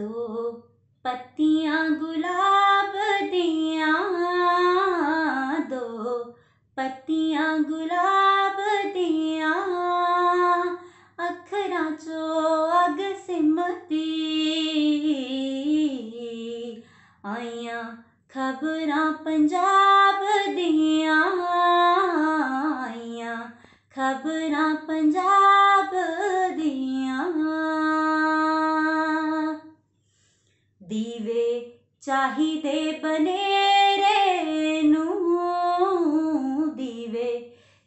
दो पत्तियाँ गुलाब दिया दो पत्तियाँ गुलाब ਦੀਵੇ ਚਾਹੀਦੇ ਬਨੇਰੇ ਨੂੰ। ਦੀਵੇ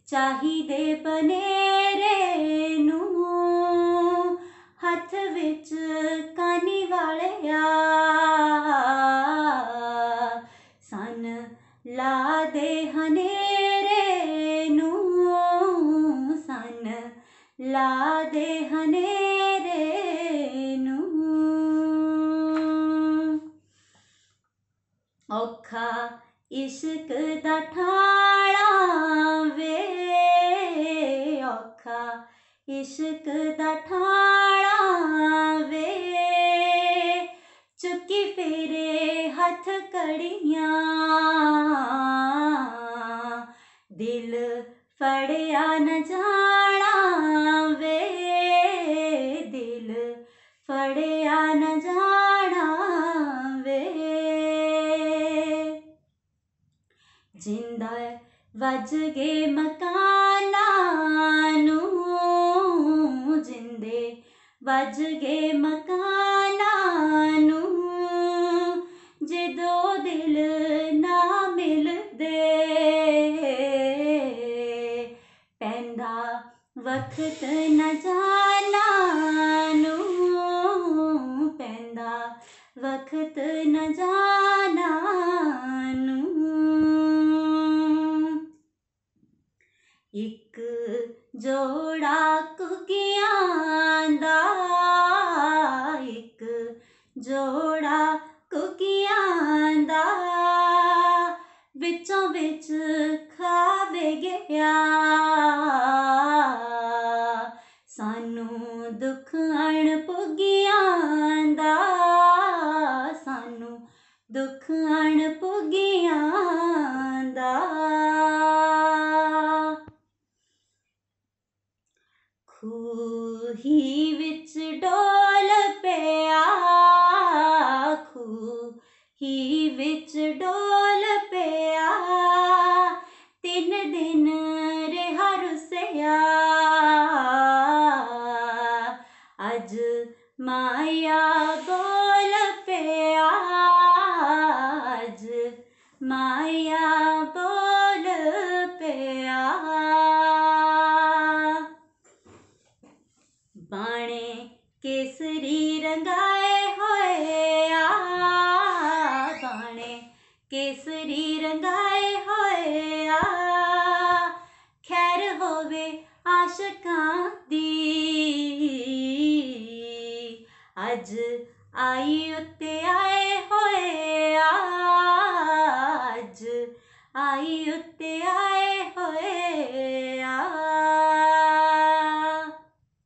ਚਾਹੀਦੇ ਬਨੇਰੇ ਨੂੰ। ਹੱਥ ਵਿੱਚ ਕਾਨੀ ਵਾਲਿਆ, ਸਨ ਲਾ ਦੇ ਹਨੇਰੇ ਨੂੰ। ਸਨ ਲਾ ਦੇ ਹਨੇਰੇ ਔਖਾ ਇਸ਼ਕ ਦਾ ਠਾਣਾ ਵੇ ਔਖਾ ਇਸ਼ਕ ਦਾ ਠਾਣਾ ਵੇ ਚੁੱਕੀ ਫੇਰੇ ਹੱਥ ਕੜੀਆਂ ਦਿਲ ਫੜਿਆ ਨ ਜਾਣਾ ज़िंदा वजगे मकानानू जिंदे वजगे मकानानू जदो दिल ना मिलदे पैंदा वक्त न जानानू, पैंदा वक्त न जानानू। ਇੱਕ ਜੋੜਾ ਕੁਕੀਆਂ ਦਾ ਇੱਕ ਜੋੜਾ ਕੁਕੀਆਂ ਦਾ। ਵਿੱਚੋਂ ਵਿੱਚ ਖਾਵੇ ਗਿਆ आखू ही विच डोल पे आखू ही विच डोल पे तीन दिन रे हर अज माया बोल पे अज माया बोल पे केसरी रंगाए होए आ गाने केसरी रंगाए होए आ खैर होवे आशकां दी। अज आई उत्ते आए होए आ अज आई उत्ते आए होए आ